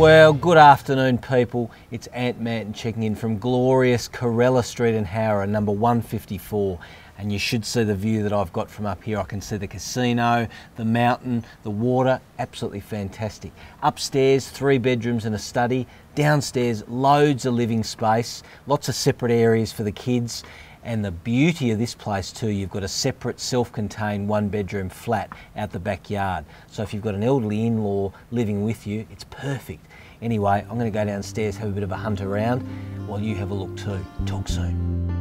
Well, good afternoon, people. It's Ant Manton checking in from glorious Carella Street in Howrah, number 154. And you should see the view that I've got from up here. I can see the casino, the mountain, the water, absolutely fantastic. Upstairs, three bedrooms and a study. Downstairs, loads of living space, lots of separate areas for the kids. And the beauty of this place too, you've got a separate self-contained one bedroom flat out the backyard. So if you've got an elderly in-law living with you, it's perfect. Anyway, I'm gonna go downstairs, have a bit of a hunt around while you have a look too. Talk soon.